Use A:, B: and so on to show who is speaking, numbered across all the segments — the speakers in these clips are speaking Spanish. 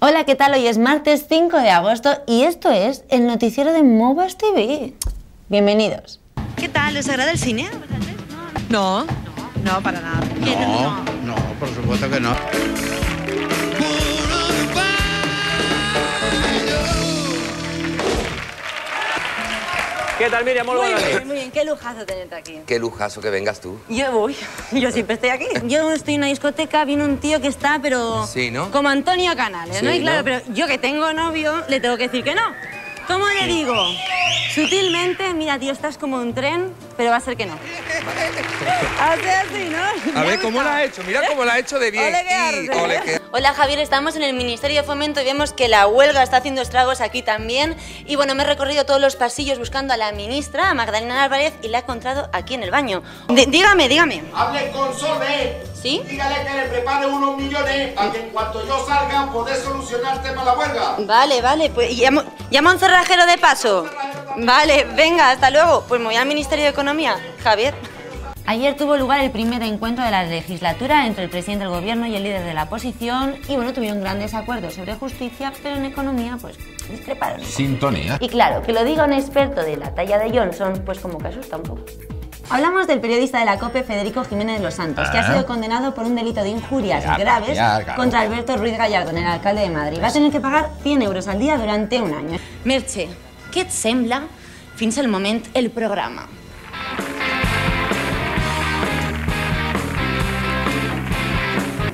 A: Hola, ¿qué tal? Hoy es martes 5 de agosto y esto es el noticiero de Movas TV. Bienvenidos.
B: ¿Qué tal? ¿Os agrada el cine?
C: No, no, para nada.
D: No, no, por supuesto que no.
E: ¿Qué tal, Miriam? Muy
B: Muy
E: buenas
B: bien, muy bien. Qué lujazo tenerte aquí.
F: Qué lujazo que vengas tú.
B: Yo voy. Yo siempre estoy aquí. Yo estoy en una discoteca, viene un tío que está, pero...
F: Sí, ¿no?
B: Como Antonio Canales, ¿no? Y claro,
F: ¿no?
B: pero yo que tengo novio, le tengo que decir que no. ¿Cómo le digo? Sutilmente, mira, tío, estás como un tren, pero va a ser que no. Hace así, ¿no?
F: A ver cómo lo
B: gusta.
F: ha hecho. Mira cómo lo ha hecho de bien.
B: Ole,
F: ole,
A: Hola Javier, estamos en el Ministerio de Fomento y vemos que la huelga está haciendo estragos aquí también. Y bueno, me he recorrido todos los pasillos buscando a la ministra, a Magdalena Álvarez, y la he encontrado aquí en el baño.
B: Dígame, dígame.
G: Hable con Solve.
A: ¿Sí?
G: Dígale que le prepare unos millones para que en cuanto yo salga poder solucionar el tema de la huelga.
B: Vale, vale, pues llamo, llamo a un cerrajero de paso. Vale, venga, hasta luego. Pues me voy al Ministerio de Economía, Javier.
A: Ayer tuvo lugar el primer encuentro de la legislatura entre el presidente del gobierno y el líder de la oposición y bueno, tuvieron grandes acuerdos sobre justicia, pero en economía pues discreparon.
H: Sintonía.
A: Y claro, que lo diga un experto de la talla de Johnson, pues como que asusta un poco. Hablamos del periodista de la COPE Federico Jiménez de los Santos, que ha
H: Ah.
A: sido condenado por un delito de injurias
H: Ya,
A: graves
H: ya, claro.
A: contra Alberto Ruiz Gallardón, el alcalde de Madrid. Va a tener que pagar 100 euros al día durante un año.
B: Merche, què et sembla, fins al moment, el programa?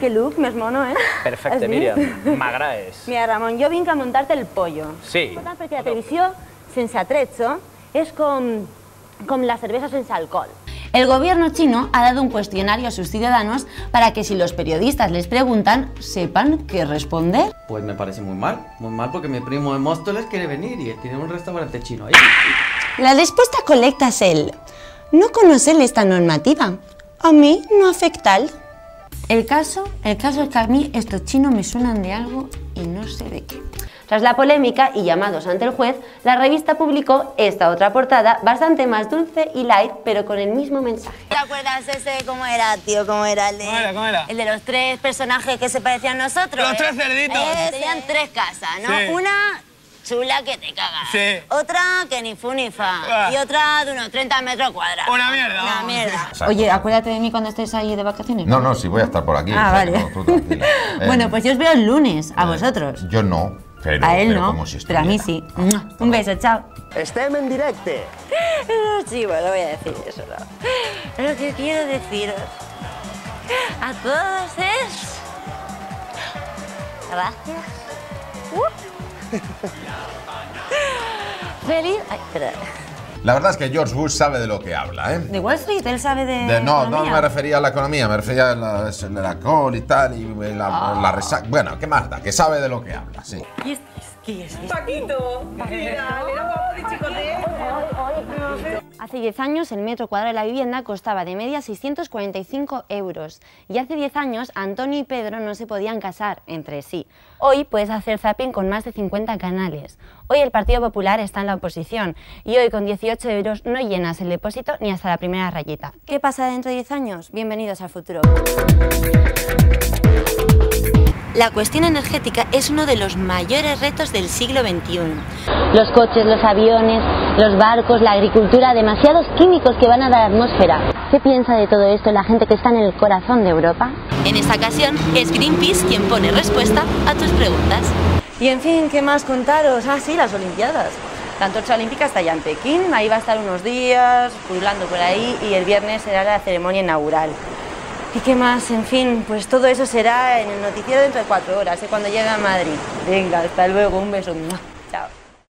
B: Que look més mono, eh?
E: Perfecte? Miriam. M'agrades.
B: Mira, Ramon, jo vinc a muntar-te el pollo.
E: Sí.
B: Perquè la televisió sense atrezzo és com, com la cervesa sense alcohol.
A: El gobierno chino ha dado un cuestionario a sus ciudadanos para que si los periodistas les preguntan, sepan qué responder.
I: Pues me parece muy mal, muy mal porque mi primo de Móstoles quiere venir y tiene un restaurante chino ahí.
A: La respuesta correcta es el no conocer esta normativa. A mí no afecta al. El caso, el caso es que a mí estos chinos me suenan de algo y no sé de qué. Tras la polémica y llamados ante el juez, la revista publicó esta otra portada bastante más dulce y light, pero con el mismo mensaje.
B: ¿Te acuerdas ese cómo era, tío? ¿Cómo era el de...?
E: ¿Cómo era, cómo era?
B: El de los tres personajes que se parecían a nosotros.
E: Los
B: ¿eh?
E: tres cerditos.
B: Eh, tenían tres casas, ¿no?
E: Sí.
B: Una chula que te cagas.
E: Sí.
B: Otra que ni fu ni fa.
E: Ah.
B: Y otra de unos 30 metros cuadrados.
E: Una mierda,
B: Una mierda.
H: Exacto.
A: Oye, acuérdate de mí cuando estés ahí de vacaciones.
H: No, no, sí voy a estar por aquí.
A: Ah,
H: o sea, que
A: vale.
H: no, tú tranquila. Eh,
A: bueno, pues yo os veo el lunes, a vosotros.
H: Yo no, pero,
A: a él
H: pero
A: no,
H: como si
A: pero a mí sí. Un beso, chao.
C: Estem en directe.
B: Sí, bueno, voy a decir eso, ¿no? Lo que quiero deciros a todos es... Gracias. Uh. Feliz... Ay, perdón.
H: La verdad es que George Bush sabe de lo que habla, ¿eh?
A: De Wall Street, él sabe de.
H: De- no, no me refería a la economía, me refería a la, alcohol y tal, y la, la resaca. Bueno, ¿qué más da? Que sabe de lo que habla, sí.
B: ¿Qué es? ¿Qué es?
A: Hace 10 años el metro cuadrado de la vivienda costaba de media 645 euros y hace 10 años Antonio y Pedro no se podían casar entre sí. Hoy puedes hacer zapping con más de 50 canales. Hoy el Partido Popular está en la oposición y hoy con 18 euros no llenas el depósito ni hasta la primera rayita. ¿Qué pasa dentro de 10 años? Bienvenidos al futuro. La cuestión energética es uno de los mayores retos del siglo XXI. Los coches, los aviones, los barcos, la agricultura, demasiados químicos que van a la atmósfera. ¿Qué piensa de todo esto la gente que está en el corazón de Europa? En esta ocasión es Greenpeace quien pone respuesta a tus preguntas.
B: Y en fin, ¿qué más contaros? Ah, sí, las Olimpiadas. La antorcha olímpica está ya en Pekín, ahí va a estar unos días, pululando por ahí, y el viernes será la ceremonia inaugural. ¿Y qué más? En fin, pues todo eso será en el noticiero dentro de cuatro horas, ¿eh? cuando llegue a Madrid. Venga, hasta luego, un beso.